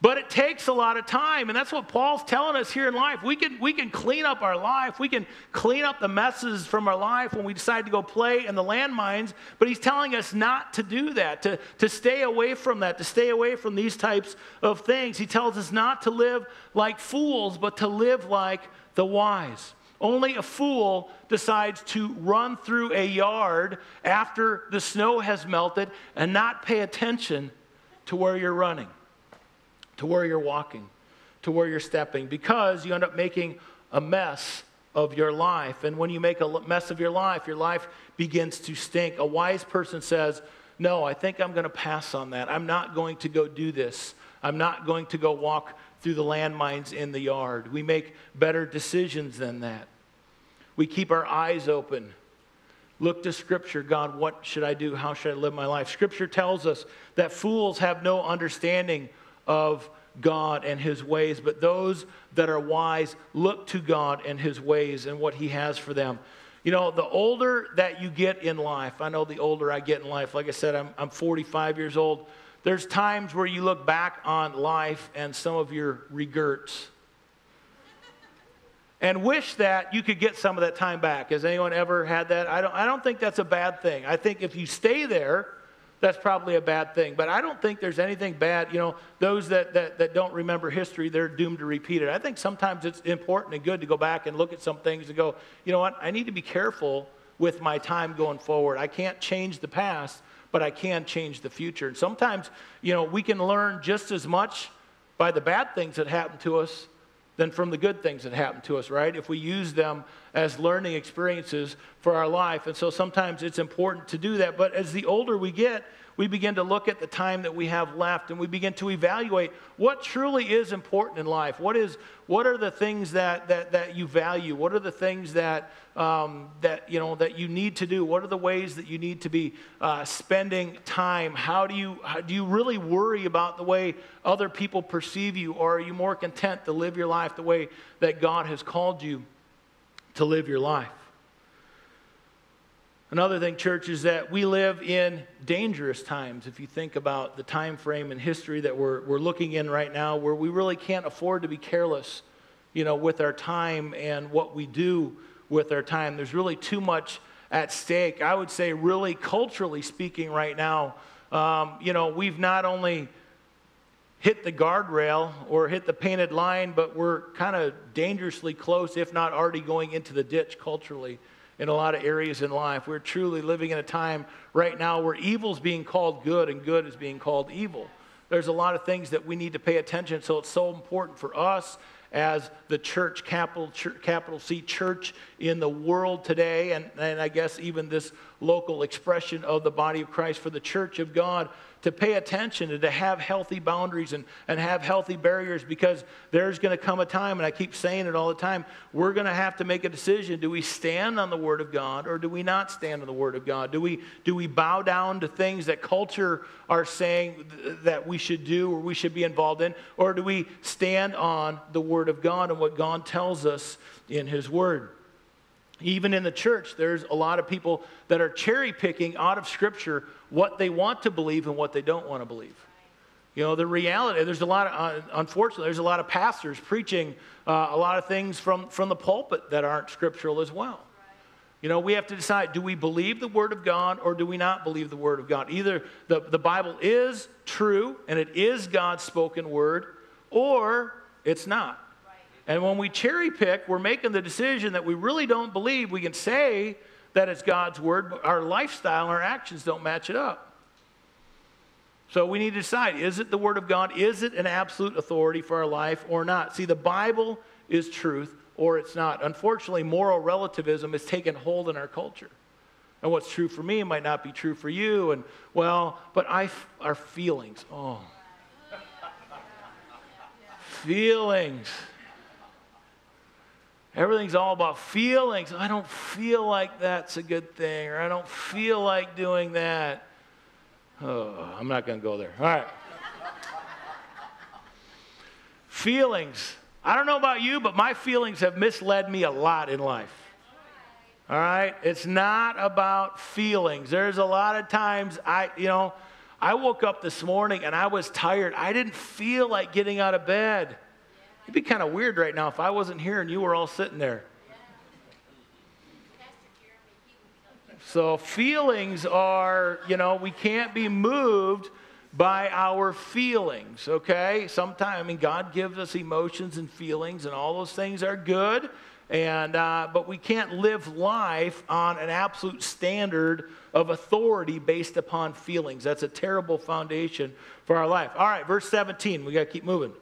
but it takes a lot of time. And that's what Paul's telling us here in life. We can, we can clean up our life, we can clean up the messes from our life when we decide to go play in the landmines. But he's telling us not to do that, to, to stay away from that, to stay away from these types of things. He tells us not to live like fools, but to live like the wise. Only a fool decides to run through a yard after the snow has melted and not pay attention to where you're running, to where you're walking, to where you're stepping, because you end up making a mess of your life. And when you make a mess of your life, your life begins to stink. A wise person says, No, I think I'm going to pass on that. I'm not going to go do this. I'm not going to go walk through the landmines in the yard. We make better decisions than that. We keep our eyes open. Look to Scripture. God, what should I do? How should I live my life? Scripture tells us that fools have no understanding of God and His ways, but those that are wise look to God and His ways and what He has for them. You know, the older that you get in life, I know the older I get in life, like I said, I'm, I'm 45 years old. There's times where you look back on life and some of your regrets and wish that you could get some of that time back. Has anyone ever had that? I don't, I don't think that's a bad thing. I think if you stay there, that's probably a bad thing. But I don't think there's anything bad. You know, those that, that, that don't remember history, they're doomed to repeat it. I think sometimes it's important and good to go back and look at some things and go, you know what, I need to be careful with my time going forward. I can't change the past, but I can change the future. And sometimes, you know, we can learn just as much by the bad things that happen to us than from the good things that happen to us, right? If we use them as learning experiences for our life. And so sometimes it's important to do that. But as the older we get, we begin to look at the time that we have left and we begin to evaluate what truly is important in life. What, is, what are the things that, that, that you value? What are the things that, um, that, you know, that you need to do? What are the ways that you need to be uh, spending time? How do, you, how, do you really worry about the way other people perceive you? Or are you more content to live your life the way that God has called you to live your life? Another thing, church, is that we live in dangerous times. If you think about the time frame in history that we're, we're looking in right now, where we really can't afford to be careless, you know, with our time and what we do with our time. There's really too much at stake. I would say, really, culturally speaking, right now, um, you know, we've not only hit the guardrail or hit the painted line, but we're kind of dangerously close, if not already going into the ditch culturally in a lot of areas in life. We're truly living in a time right now where evil is being called good and good is being called evil. There's a lot of things that we need to pay attention. So it's so important for us as the church, capital, church, capital C church in the world today, and, and I guess even this local expression of the body of Christ for the church of God to pay attention and to have healthy boundaries and, and have healthy barriers because there's going to come a time, and I keep saying it all the time, we're going to have to make a decision. Do we stand on the Word of God or do we not stand on the Word of God? Do we, do we bow down to things that culture are saying th- that we should do or we should be involved in? Or do we stand on the Word of God and what God tells us in His Word? Even in the church, there's a lot of people that are cherry picking out of Scripture what they want to believe and what they don't want to believe. You know, the reality, there's a lot of, uh, unfortunately, there's a lot of pastors preaching uh, a lot of things from, from the pulpit that aren't scriptural as well. You know, we have to decide do we believe the Word of God or do we not believe the Word of God? Either the, the Bible is true and it is God's spoken word, or it's not. And when we cherry pick, we're making the decision that we really don't believe. We can say that it's God's word, but our lifestyle our actions don't match it up. So we need to decide is it the word of God? Is it an absolute authority for our life or not? See, the Bible is truth or it's not. Unfortunately, moral relativism has taken hold in our culture. And what's true for me might not be true for you. And well, but I, our feelings, oh. feelings. Everything's all about feelings. I don't feel like that's a good thing, or I don't feel like doing that. Oh, I'm not going to go there. All right. feelings. I don't know about you, but my feelings have misled me a lot in life. All right? It's not about feelings. There's a lot of times I, you know, I woke up this morning and I was tired. I didn't feel like getting out of bed. It'd be kind of weird right now if I wasn't here and you were all sitting there. So, feelings are, you know, we can't be moved by our feelings, okay? Sometimes, I mean, God gives us emotions and feelings, and all those things are good. And, uh, but we can't live life on an absolute standard of authority based upon feelings. That's a terrible foundation for our life. All right, verse 17, we got to keep moving.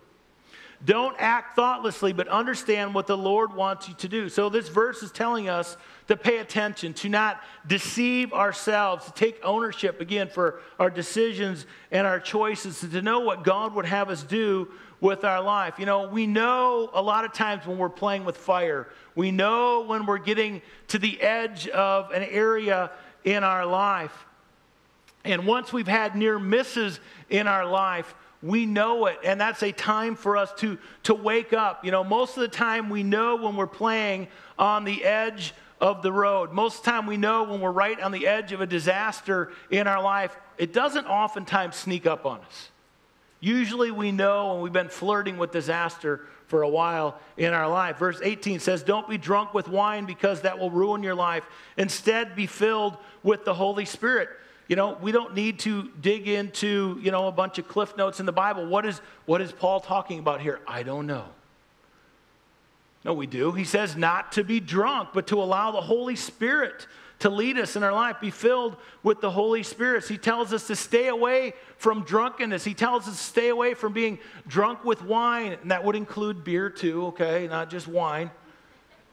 Don't act thoughtlessly, but understand what the Lord wants you to do. So this verse is telling us to pay attention, to not deceive ourselves, to take ownership again for our decisions and our choices, to know what God would have us do with our life. You know, we know a lot of times when we're playing with fire, we know when we're getting to the edge of an area in our life. And once we've had near misses in our life, we know it. And that's a time for us to, to wake up. You know, most of the time we know when we're playing on the edge of the road. Most of the time we know when we're right on the edge of a disaster in our life. It doesn't oftentimes sneak up on us. Usually we know when we've been flirting with disaster for a while in our life. Verse 18 says, Don't be drunk with wine because that will ruin your life. Instead, be filled with the Holy Spirit. You know, we don't need to dig into, you know, a bunch of cliff notes in the Bible. What is, what is Paul talking about here? I don't know. No, we do. He says not to be drunk, but to allow the Holy Spirit to lead us in our life, be filled with the Holy Spirit. He tells us to stay away from drunkenness. He tells us to stay away from being drunk with wine, and that would include beer too, okay, not just wine.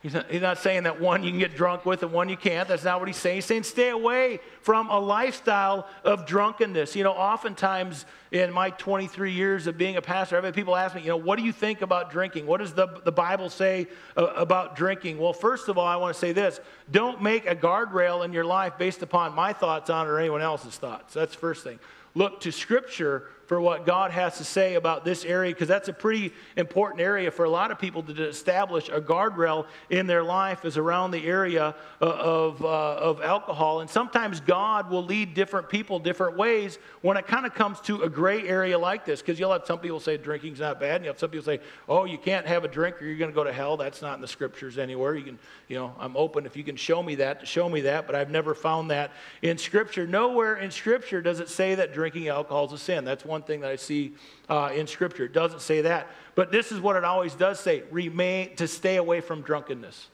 He's not, he's not, saying that one you can get drunk with and one you can't. That's not what he's saying. He's saying stay away from a lifestyle of drunkenness. You know, oftentimes in my 23 years of being a pastor, I've had people ask me, you know, what do you think about drinking? What does the, the Bible say uh, about drinking? Well, first of all, I want to say this don't make a guardrail in your life based upon my thoughts on it or anyone else's thoughts. That's the first thing. Look to Scripture for what God has to say about this area because that's a pretty important area for a lot of people to establish a guardrail in their life is around the area uh, of, uh, of alcohol. And sometimes God will lead different people different ways when it kind of comes to a gray area like this because you'll have some people say drinking's not bad and you'll have some people say, oh, you can't have a drink or you're going to go to hell. That's not in the scriptures anywhere. You can, you know, I'm open if you can show me that, show me that, but I've never found that in scripture. Nowhere in scripture does it say that drinking alcohol is a sin. That's one one thing that I see uh, in Scripture. It doesn't say that. But this is what it always does say remain, to stay away from drunkenness,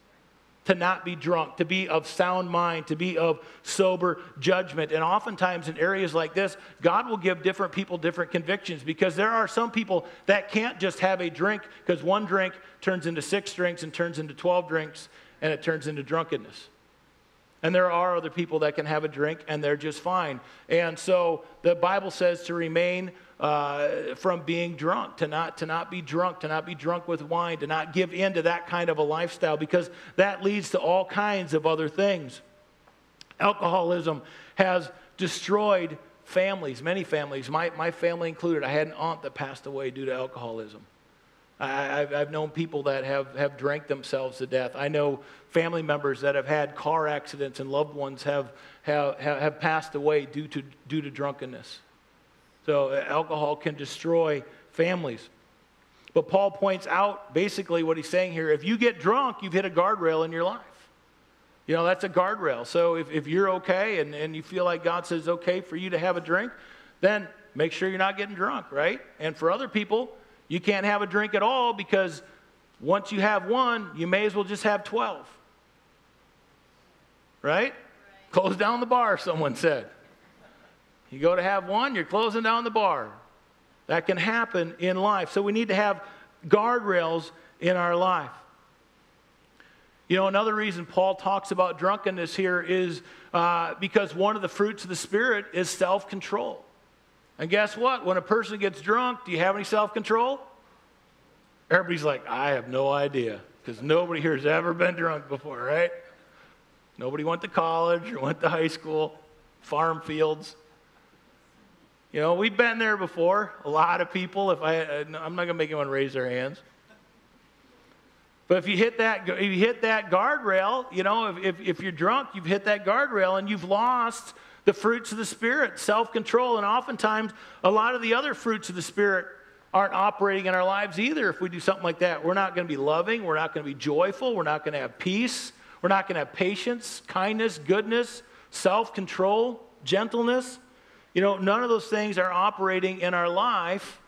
to not be drunk, to be of sound mind, to be of sober judgment. And oftentimes in areas like this, God will give different people different convictions because there are some people that can't just have a drink because one drink turns into six drinks and turns into 12 drinks and it turns into drunkenness. And there are other people that can have a drink and they're just fine. And so the Bible says to remain uh, from being drunk, to not, to not be drunk, to not be drunk with wine, to not give in to that kind of a lifestyle because that leads to all kinds of other things. Alcoholism has destroyed families, many families, my, my family included. I had an aunt that passed away due to alcoholism. I, have I've known people that have, have drank themselves to death. I know family members that have had car accidents and loved ones have, have, have passed away due to, due to drunkenness. So uh, alcohol can destroy families. But Paul points out basically what he's saying here if you get drunk, you've hit a guardrail in your life. You know, that's a guardrail. So if, if you're okay and, and you feel like God says okay for you to have a drink, then make sure you're not getting drunk, right? And for other people, you can't have a drink at all because once you have one, you may as well just have 12. Right? right? Close down the bar, someone said. You go to have one, you're closing down the bar. That can happen in life. So we need to have guardrails in our life. You know, another reason Paul talks about drunkenness here is uh, because one of the fruits of the Spirit is self control. And guess what? When a person gets drunk, do you have any self control? Everybody's like, I have no idea because nobody here has ever been drunk before, right? Nobody went to college or went to high school, farm fields. You know, we've been there before. A lot of people. If I, uh, I'm not going to make anyone raise their hands. But if you hit that, if you hit that guardrail, you know, if, if, if you're drunk, you've hit that guardrail and you've lost the fruits of the Spirit, self control. And oftentimes, a lot of the other fruits of the Spirit aren't operating in our lives either if we do something like that. We're not going to be loving. We're not going to be joyful. We're not going to have peace. We're not going to have patience, kindness, goodness, self control, gentleness. You know, none of those things are operating in our life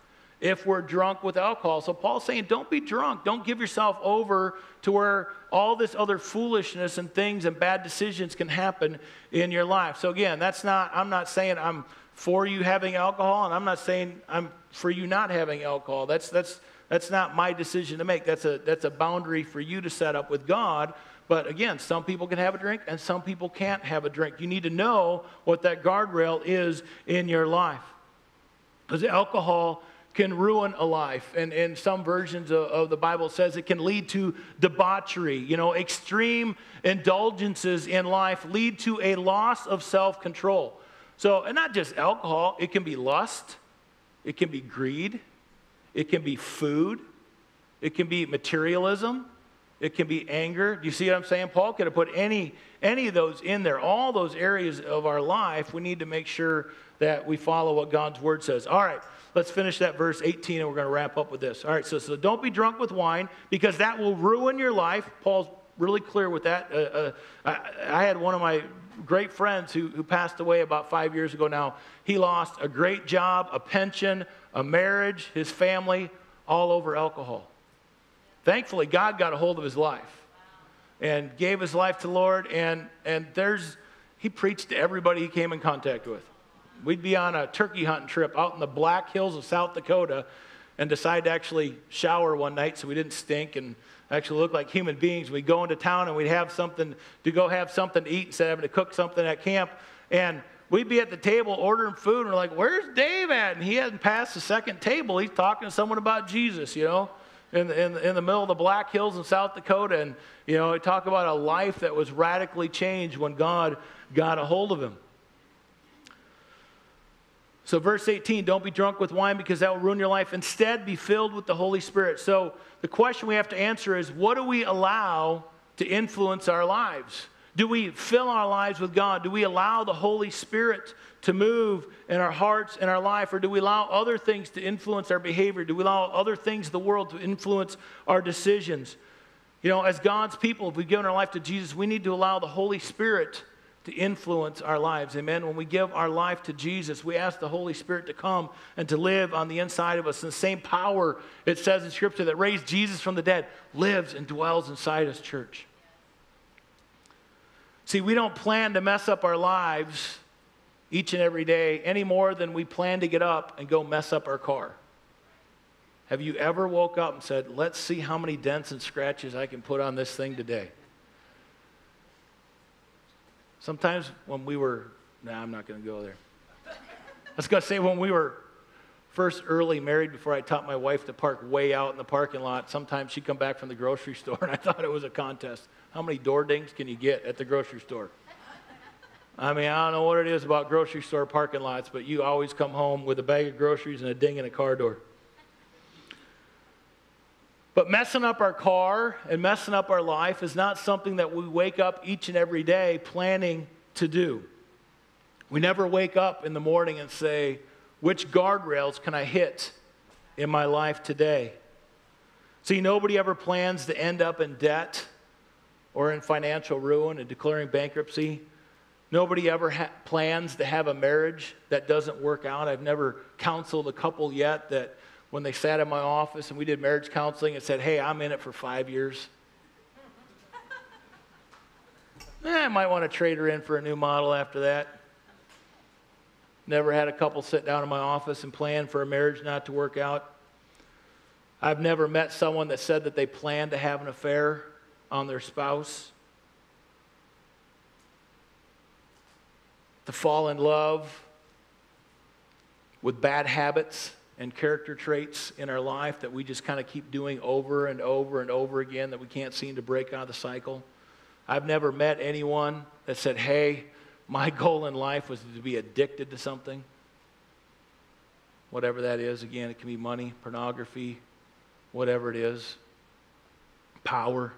if we're drunk with alcohol. So Paul's saying, don't be drunk. Don't give yourself over to where all this other foolishness and things and bad decisions can happen in your life. So again, that's not, I'm not saying I'm for you having alcohol, and I'm not saying I'm for you not having alcohol. That's, that's, that's not my decision to make. That's a, that's a boundary for you to set up with God. But again, some people can have a drink and some people can't have a drink. You need to know what that guardrail is in your life. Because alcohol can ruin a life. And in some versions of, of, the Bible says it can lead to debauchery. You know, extreme indulgences in life lead to a loss of self control. So, and not just alcohol, it can be lust, it can be greed, it can be food, it can be materialism, it can be anger. Do you see what I'm saying? Paul could have put any, any of those in there. All those areas of our life, we need to make sure that we follow what God's word says. All right, let's finish that verse 18 and we're going to wrap up with this. All right, so, so don't be drunk with wine because that will ruin your life. Paul's really clear with that. Uh, uh, I, I, had one of my great friends who, who passed away about five years ago now. He lost a great job, a pension, a marriage, his family, all over alcohol. Thankfully, God got a hold of his life and gave his life to Lord. And, and there's, he preached to everybody he came in contact with. We'd be on a turkey hunting trip out in the Black Hills of South Dakota and decide to actually shower one night so we didn't stink and actually look like human beings. We'd go into town and we'd have something to go have something to eat instead of having to cook something at camp. And we'd be at the table ordering food and we're like, Where's Dave at? And he hadn't passed the second table. He's talking to someone about Jesus, you know? in, in, in the middle of the Black Hills in South Dakota. And, you know, talk about a life that was radically changed when God got a hold of him. So, verse 18, don't be drunk with wine because that will ruin your life. Instead, be filled with the Holy Spirit. So, the question we have to answer is what do we allow to influence our lives? Do we fill our lives with God? Do we allow the Holy Spirit to move in our hearts and our life? Or do we allow other things to influence our behavior? Do we allow other things in the world to influence our decisions? You know, as God's people, if we've given our life to Jesus, we need to allow the Holy Spirit to influence our lives. Amen. When we give our life to Jesus, we ask the Holy Spirit to come and to live on the inside of us. And the same power it says in Scripture that raised Jesus from the dead lives and dwells inside us, church. See, we don't plan to mess up our lives each and every day any more than we plan to get up and go mess up our car. Have you ever woke up and said, Let's see how many dents and scratches I can put on this thing today? Sometimes when we were, nah, I'm not going to go there. I was going to say when we were first early married before I taught my wife to park way out in the parking lot, sometimes she'd come back from the grocery (laughs) store and I thought it was a contest. How many door dings can you get at the grocery store? I mean, I don't know what it is about grocery store parking lots, but you always come home with a bag of groceries and a ding in a car door. But messing up our car and messing up our life is not something that we wake up each and every day planning to do. We never wake up in the morning and say, which guardrails can I hit in my life today? See, nobody ever plans to end up in debt or in financial ruin and declaring bankruptcy. Nobody ever ha- plans to have a marriage that doesn't work out. I've never counseled a couple yet that when they sat in my office and we did marriage counseling and said, hey, I'm in it for five years. (laughs) eh, I might want to trade her in for a new model after that. Never had a couple sit down in my office and plan for a marriage not to work out. I've never met someone that said that they planned to have an affair on their spouse. To fall in love with bad habits and character traits in our life that we just kind of keep doing over and over and over again that we can't seem to break out of the cycle. I've never met anyone that said, hey, my (laughs) goal in life was to be addicted to something. Whatever that is, again, it can be money, pornography, whatever it is, power.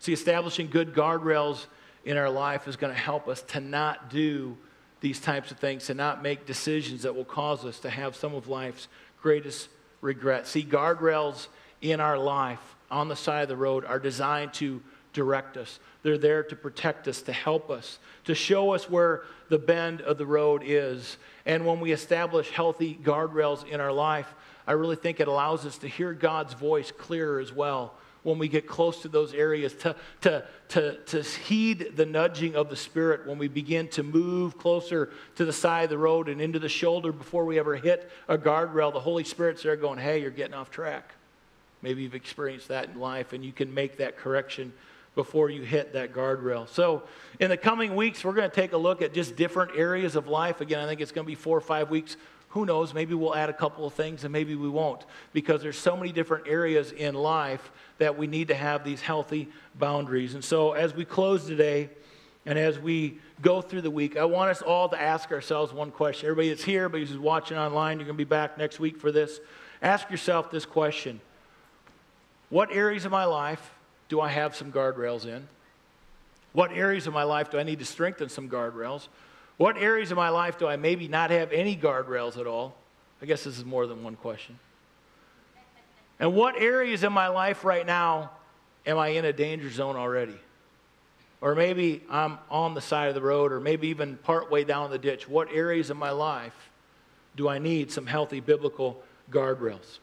See, establishing good guardrails in our life is going to help us to not do these types of things, to not make decisions that will cause us to have some of life's greatest regrets. See, guardrails in our life on the side of the road are designed to direct us. They're there to protect us, to help us, to show us where the bend of the road is. And when we establish healthy guardrails in our life, I really think it allows us to hear God's voice clearer as well when we get close to those areas, to, to, to, to heed the nudging of the Spirit when we begin to move closer to the side of the road and into the shoulder before we ever hit a guardrail. The Holy Spirit's there going, hey, you're getting off track. Maybe you've experienced that in life and you can make that correction before you hit that guardrail. So, in the coming weeks, we're going to take a look at just different areas of life. Again, I think it's going to be four or five weeks. Who knows? Maybe we'll add a couple of things and maybe we won't because there's so many different areas in life that we need to have these healthy boundaries. And so, as we close today and as we go through the week, I want us all to ask ourselves one question. Everybody that's here, everybody who's watching online, you're going to be back next week for this. Ask yourself this question What areas of my life do I have some guardrails in? What areas of my life do I need to strengthen some guardrails? What areas of my life do I maybe not have any guardrails at all? I guess this is more than one question. And what areas in my life right now am I in a danger zone already? Or maybe I'm on the side of the road, or maybe even partway down the ditch. What areas of my life do I need some healthy biblical guardrails?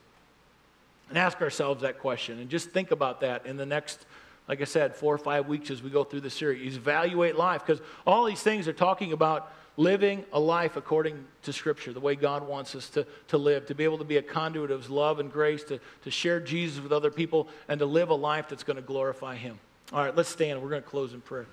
And ask ourselves that question and just think about that in the next, like I said, four or five weeks as we go through the series. Evaluate life because all these things are talking about living a life according to Scripture, the way God wants us to, to live, to be able to be a conduit of His love and grace, to, to share Jesus with other people, and to live a life that's going to glorify Him. All right, let's stand. We're going to close in prayer.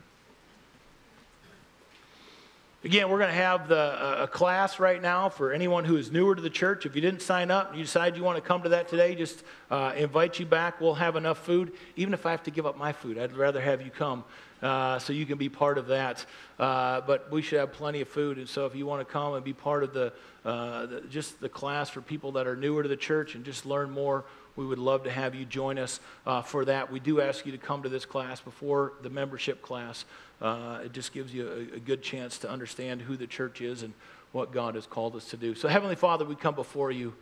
Again, we're going to have the, uh, a class right now for anyone who is newer to the church. If you didn't sign up and you decide you want to come to that today, just uh, invite you back. We'll have enough food. Even if I have to give up my food, I'd rather have you come uh, so you can be part of that. Uh, but we should have plenty of food. And so if you want to come and be part of the, uh, the, just the class for people that are newer to the church and just learn more, we would love to have you join us uh, for that. We do ask you to come to this class before the membership class. Uh, it just gives you a, a, good chance to understand who the church is and what God has called us to do. So, Heavenly Father, we come before you.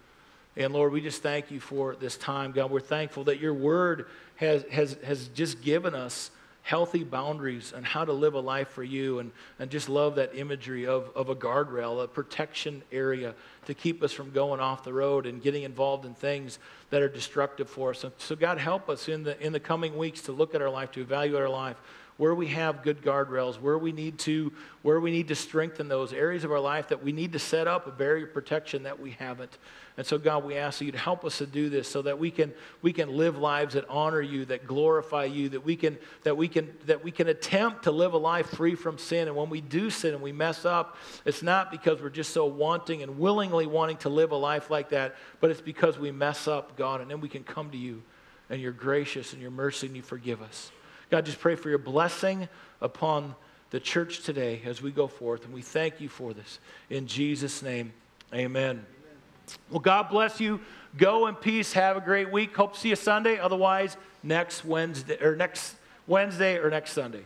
And Lord, we just thank you for this time. God, we're thankful that your word has, has, has just given us healthy boundaries and how to live a life for you and, and just love that imagery of, of a guardrail, a protection area to keep us from going off the road and getting involved in things that are destructive for us. And so God help us in the, in the coming weeks to look at our life, to evaluate our life, where we have good guardrails, where we need to, where we need to strengthen those areas of our life that we need to set up a barrier protection that we haven't. And so, God, we ask you to help us to do this so that we can, we can live lives that honor you, that glorify you, that we, can, that, we can, that we can attempt to live a life free from sin. And when we do sin and we mess up, it's not because we're just so wanting and willingly wanting to live a life like that, but it's because we mess up, God, and then we can come to you and you're gracious and you're mercy and you forgive us. God, just pray for your blessing upon the church today as we go forth. And we thank you for this. In Jesus' name, amen. Well, God bless you. Go in peace. Have a great week. Hope to see you Sunday. Otherwise, next Wednesday or next Wednesday or next Sunday.